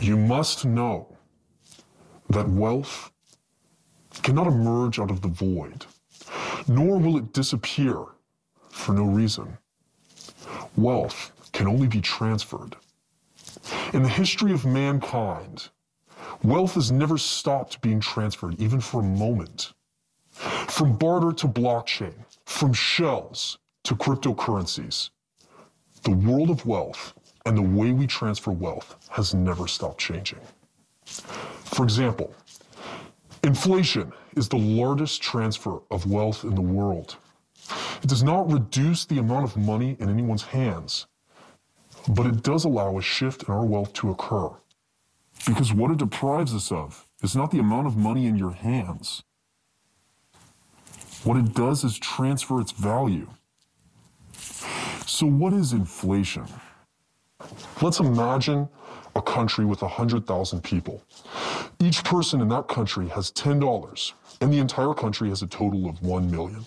You must know that wealth cannot emerge out of the void, nor will it disappear for no reason. Wealth can only be transferred. In the history of mankind, wealth has never stopped being transferred, even for a moment. From barter to blockchain, from shells to cryptocurrencies, the world of wealth and the way we transfer wealth has never stopped changing. For example, inflation is the largest transfer of wealth in the world. It does not reduce the amount of money in anyone's hands, but it does allow a shift in our wealth to occur. Because what it deprives us of is not the amount of money in your hands. What it does is transfer its value. So, what is inflation? Let's imagine a country with 100,000 people. Each person in that country has $10, and the entire country has a total of 1 million.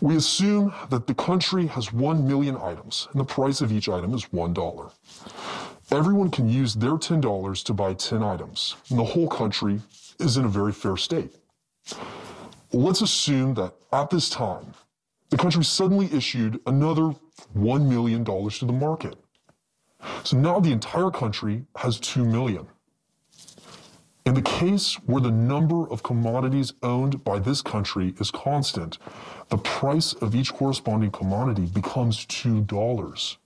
We assume that the country has 1 million items, and the price of each item is $1. Everyone can use their $10 to buy 10 items, and the whole country is in a very fair state. Let's assume that at this time, the country suddenly issued another $1 million to the market. So now the entire country has 2 million. In the case where the number of commodities owned by this country is constant, the price of each corresponding commodity becomes $2.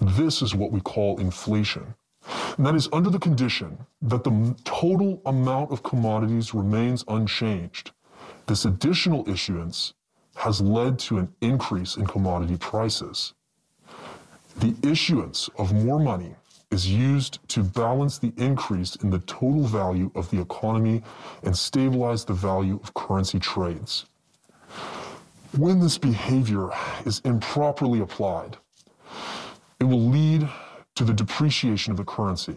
This is what we call inflation. And that is under the condition that the total amount of commodities remains unchanged. This additional issuance has led to an increase in commodity prices. The issuance of more money is used to balance the increase in the total value of the economy and stabilize the value of currency trades. When this behavior is improperly applied, it will lead to the depreciation of the currency.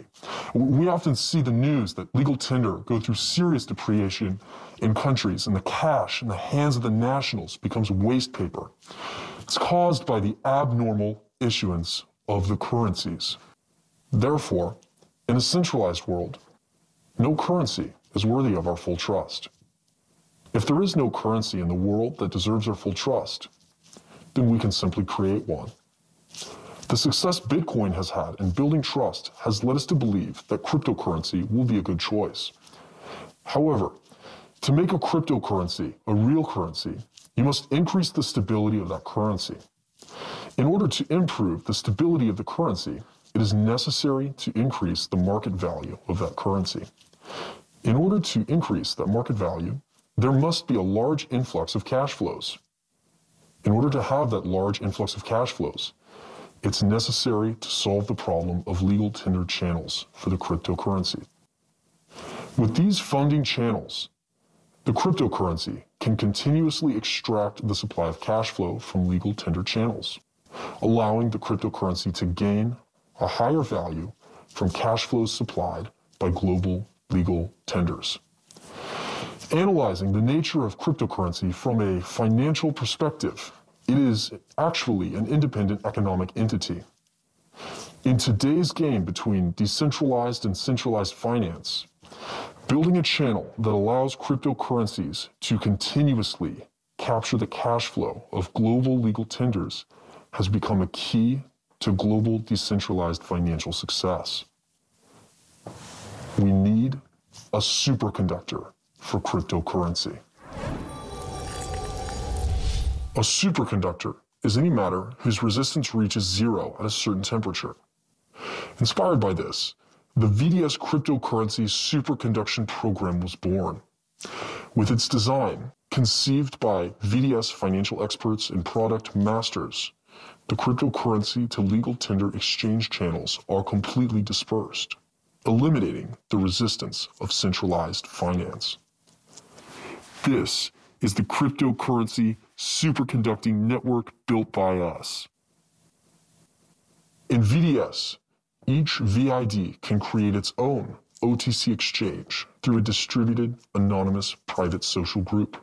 We often see the news that legal tender go through serious depreciation in countries, and the cash in the hands of the nationals becomes waste paper. It's caused by the abnormal issuance of the currencies. Therefore, in a centralized world, no currency is worthy of our full trust. If there is no currency in the world that deserves our full trust, then we can simply create one. The success Bitcoin has had in building trust has led us to believe that cryptocurrency will be a good choice. However, to make a cryptocurrency a real currency, you must increase the stability of that currency. In order to improve the stability of the currency, it is necessary to increase the market value of that currency. In order to increase that market value, there must be a large influx of cash flows. In order to have that large influx of cash flows, it's necessary to solve the problem of legal tender channels for the cryptocurrency. With these funding channels, the cryptocurrency can continuously extract the supply of cash flow from legal tender channels allowing the cryptocurrency to gain a higher value from cash flows supplied by global legal tenders. Analyzing the nature of cryptocurrency from a financial perspective, it is actually an independent economic entity. In today's game between decentralized and centralized finance, building a channel that allows cryptocurrencies to continuously capture the cash flow of global legal tenders has become a key to global decentralized financial success. We need a superconductor for cryptocurrency. A superconductor is any matter whose resistance reaches zero at a certain temperature. Inspired by this, the VDS cryptocurrency superconduction program was born. With its design, conceived by VDS financial experts and product masters, the cryptocurrency to legal tender exchange channels are completely dispersed, eliminating the resistance of centralized finance. This is the cryptocurrency superconducting network built by us. In VDS, each VID can create its own OTC exchange through a distributed, anonymous, private social group.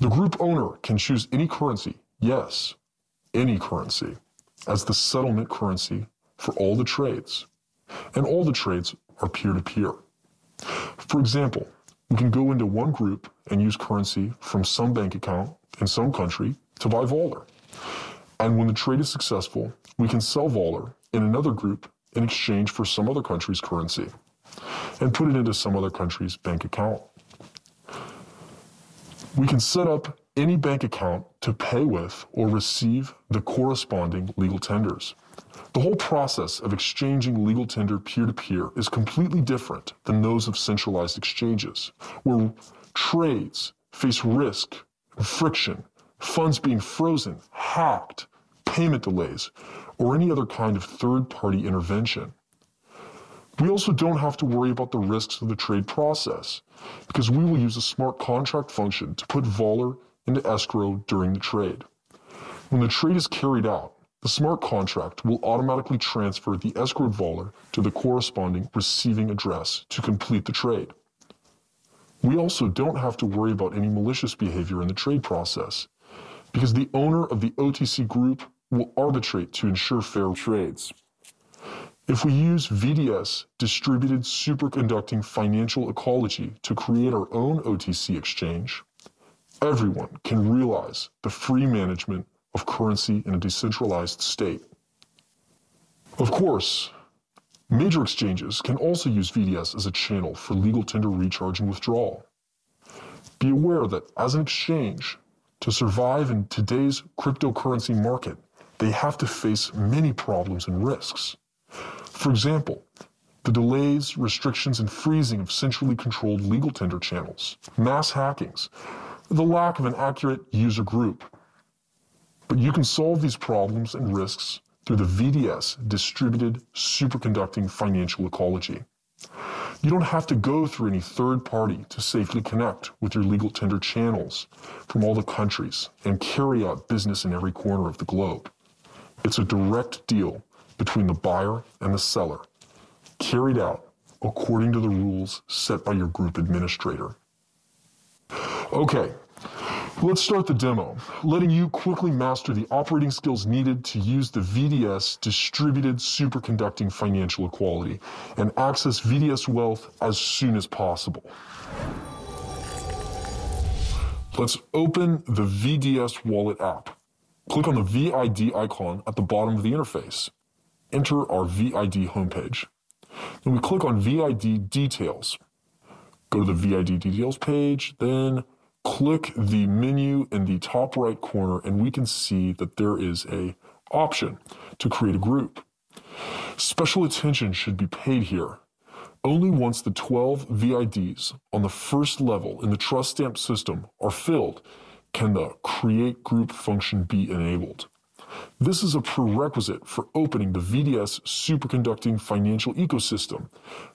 The group owner can choose any currency, yes, any currency as the settlement currency for all the trades. and all the trades are peer-to-peer. For example, we can go into one group and use currency from some bank account in some country to buy Vollar. And when the trade is successful, we can sell Vollar in another group in exchange for some other country's currency and put it into some other country's bank account. We can set up any bank account to pay with or receive the corresponding legal tenders. The whole process of exchanging legal tender peer to peer is completely different than those of centralized exchanges, where trades face risk, friction, funds being frozen, hacked, payment delays, or any other kind of third party intervention. We also don't have to worry about the risks of the trade process because we will use a smart contract function to put Vollar into escrow during the trade. When the trade is carried out, the smart contract will automatically transfer the escrowed Vollar to the corresponding receiving address to complete the trade. We also don't have to worry about any malicious behavior in the trade process because the owner of the OTC group will arbitrate to ensure fair trades. If we use VDS, distributed superconducting financial ecology, to create our own OTC exchange, everyone can realize the free management of currency in a decentralized state. Of course, major exchanges can also use VDS as a channel for legal tender recharge and withdrawal. Be aware that as an exchange, to survive in today's cryptocurrency market, they have to face many problems and risks. For example, the delays, restrictions, and freezing of centrally controlled legal tender channels, mass hackings, the lack of an accurate user group, but you can solve these problems and risks through the VDS, Distributed Superconducting Financial Ecology. You don't have to go through any third party to safely connect with your legal tender channels from all the countries and carry out business in every corner of the globe. It's a direct deal between the buyer and the seller, carried out according to the rules set by your group administrator. Okay, Let's start the demo, letting you quickly master the operating skills needed to use the VDS distributed superconducting financial ecology and access VDS wealth as soon as possible. Let's open the VDS wallet app. Click on the VID icon at the bottom of the interface. Enter our VID homepage. Then we click on VID details. Go to the VID details page, then click the menu in the top right corner and we can see that there is a option to create a group. Special attention should be paid here. Only once the 12 VIDs on the first level in the trust stamp system are filled can the create group function be enabled. This is a prerequisite for opening the VDS superconducting financial ecosystem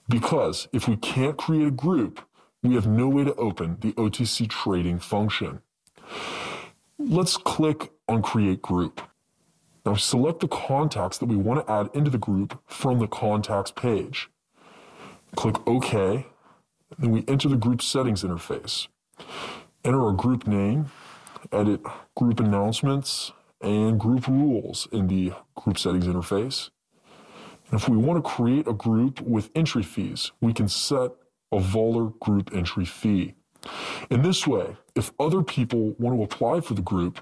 because if we can't create a group, we have no way to open the OTC trading function. Let's click on Create Group. Now select the contacts that we want to add into the group from the contacts page. Click OK, then we enter the group settings interface. Enter our group name, edit group announcements, and group rules in the group settings interface. And if we want to create a group with entry fees, we can set a Vollar group entry fee. In this way, if other people want to apply for the group,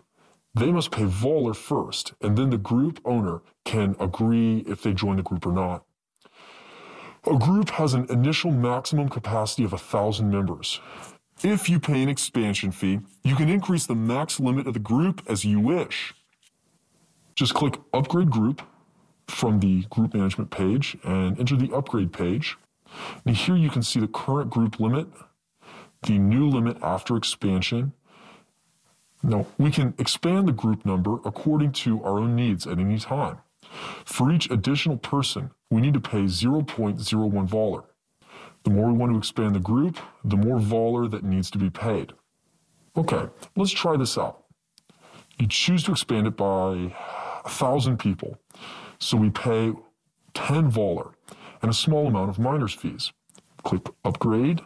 they must pay Vollar first, and then the group owner can agree if they join the group or not. A group has an initial maximum capacity of 1,000 members. If you pay an expansion fee, you can increase the max limit of the group as you wish. Just click Upgrade Group from the group management page and enter the upgrade page. Here you can see the current group limit, the new limit after expansion. Now, we can expand the group number according to our own needs at any time. For each additional person, we need to pay 0.01 Vollar. The more we want to expand the group, the more Vollar that needs to be paid. Okay, let's try this out. You choose to expand it by 1,000 people. So we pay 10 Vollar and a small amount of miner's fees. Click Upgrade,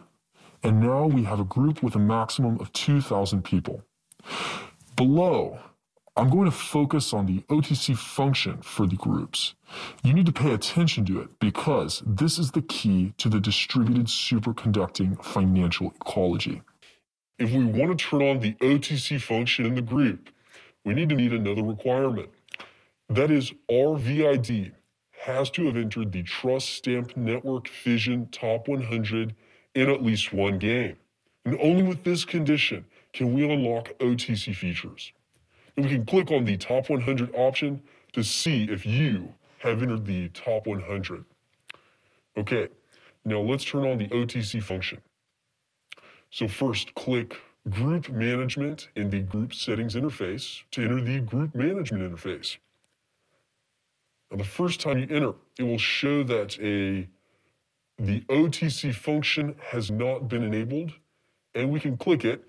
and now we have a group with a maximum of 2,000 people. Below, I'm going to focus on the OTC function for the groups. You need to pay attention to it because this is the key to the distributed superconducting financial ecology. If we want to turn on the OTC function in the group, we need to meet another requirement. That is, our VID has to have entered the Trust Stamp Network Fission Top 100 in at least one game. And only with this condition can we unlock OTC features. And we can click on the top 100 option to see if you have entered the top 100. Okay, now let's turn on the OTC function. So first, click Group Management in the Group Settings interface to enter the Group Management interface. Now, the first time you enter, it will show that a the OTC function has not been enabled, and we can click it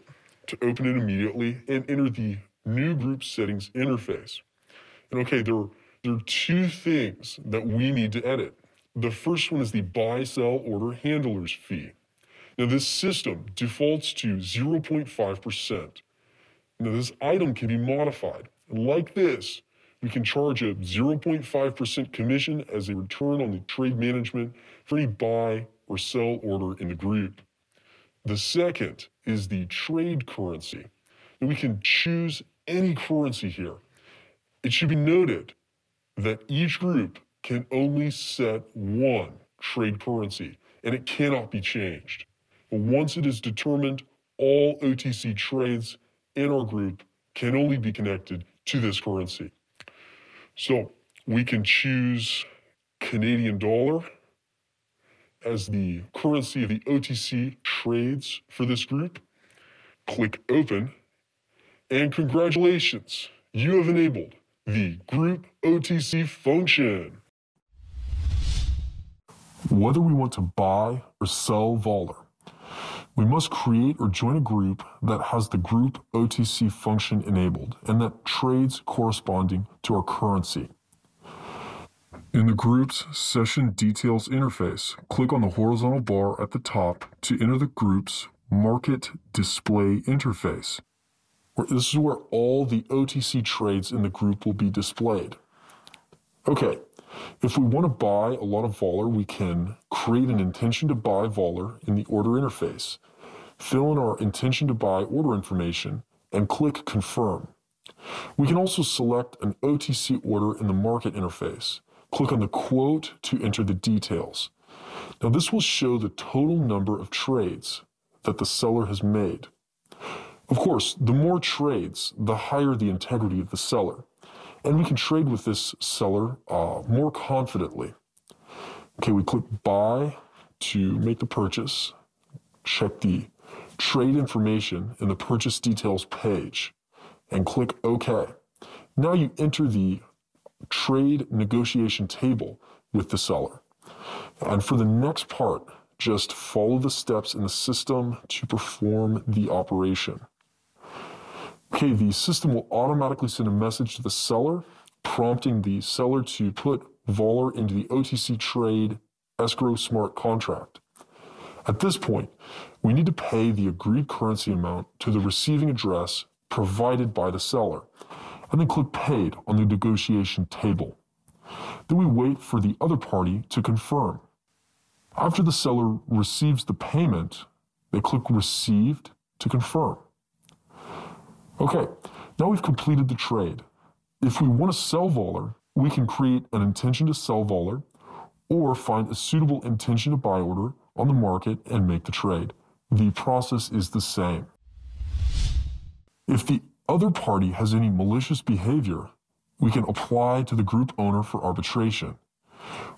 to open it immediately and enter the new group settings interface. And okay, there, there are two things that we need to edit. The first one is the buy sell order handlers fee. Now this system defaults to 0.5%. Now this item can be modified. Like this, we can charge a 0.5% commission as a return on the trade management for any buy or sell order in the group. The second is the trade currency. And we can choose any currency here. It should be noted that each group can only set one trade currency and it cannot be changed. But Once it is determined, all OTC trades in our group can only be connected to this currency. So we can choose Canadian dollar as the currency of the OTC trades for this group. Click open and congratulations, you have enabled the Group OTC function. Whether we want to buy or sell Vollar, we must create or join a group that has the Group OTC function enabled and that trades corresponding to our currency. In the group's session details interface, click on the horizontal bar at the top to enter the group's market display interface. This is where all the OTC trades in the group will be displayed. Okay, if we want to buy a lot of Vollar, we can create an intention to buy Vollar in the order interface, fill in our intention to buy order information, and click confirm. We can also select an OTC order in the market interface. Click on the quote to enter the details. Now this will show the total number of trades that the seller has made. Of course, the more trades, the higher the integrity of the seller. And we can trade with this seller uh, more confidently. Okay, we click buy to make the purchase, check the trade information in the purchase details page, and click OK. Now you enter the trade negotiation table with the seller. And for the next part, just follow the steps in the system to perform the operation. Okay, the system will automatically send a message to the seller, prompting the seller to put Vollar into the OTC trade escrow smart contract. At this point, we need to pay the agreed currency amount to the receiving address provided by the seller, and then click Paid on the negotiation table. Then we wait for the other party to confirm. After the seller receives the payment, they click Received to confirm. Okay, now we've completed the trade. If we want to sell Vollar, we can create an intention to sell Vollar or find a suitable intention to buy order on the market and make the trade. The process is the same. If the other party has any malicious behavior, we can apply to the group owner for arbitration.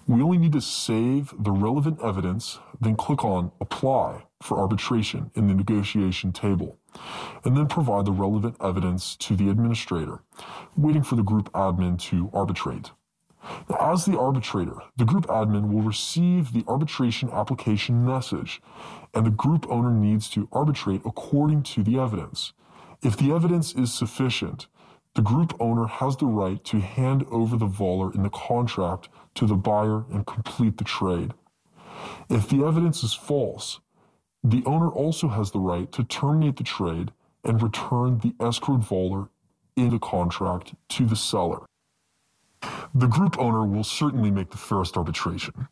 We only need to save the relevant evidence, then click on Apply for arbitration in the negotiation table, and then provide the relevant evidence to the administrator, waiting for the group admin to arbitrate. Now, as the arbitrator, the group admin will receive the arbitration application message, and the group owner needs to arbitrate according to the evidence. If the evidence is sufficient, the group owner has the right to hand over the Vollar in the contract to the buyer and complete the trade. If the evidence is false, the owner also has the right to terminate the trade and return the escrowed Vollar in the contract to the seller. The group owner will certainly make the fairest arbitration.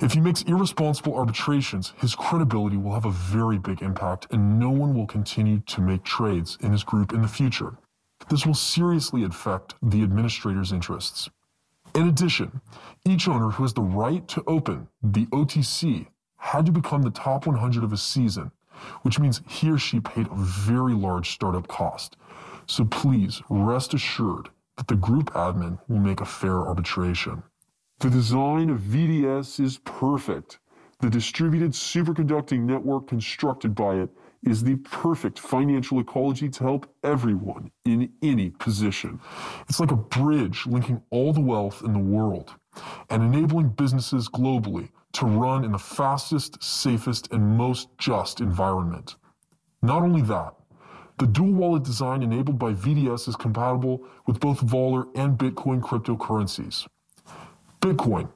If he makes irresponsible arbitrations, his credibility will have a very big impact and no one will continue to make trades in his group in the future. This will seriously affect the administrator's interests. In addition, each owner who has the right to open the OTC had to become the top 100 of a season, which means he or she paid a very large startup cost. So please rest assured that the group admin will make a fair arbitration. The design of VDS is perfect. The distributed superconducting network constructed by it is the perfect financial ecology to help everyone in any position. It's like a bridge linking all the wealth in the world and enabling businesses globally to run in the fastest, safest, and most just environment. Not only that, the dual wallet design enabled by VDS is compatible with both Vollar and Bitcoin cryptocurrencies. Bitcoin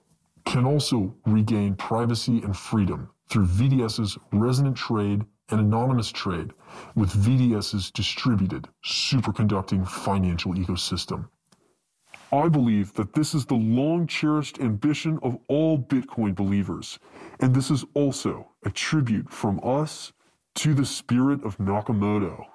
can also regain privacy and freedom through VDS's resonant trade and anonymous trade with VDS's distributed superconducting financial ecosystem. I believe that this is the long cherished ambition of all Bitcoin believers, and this is also a tribute from us to the spirit of Nakamoto.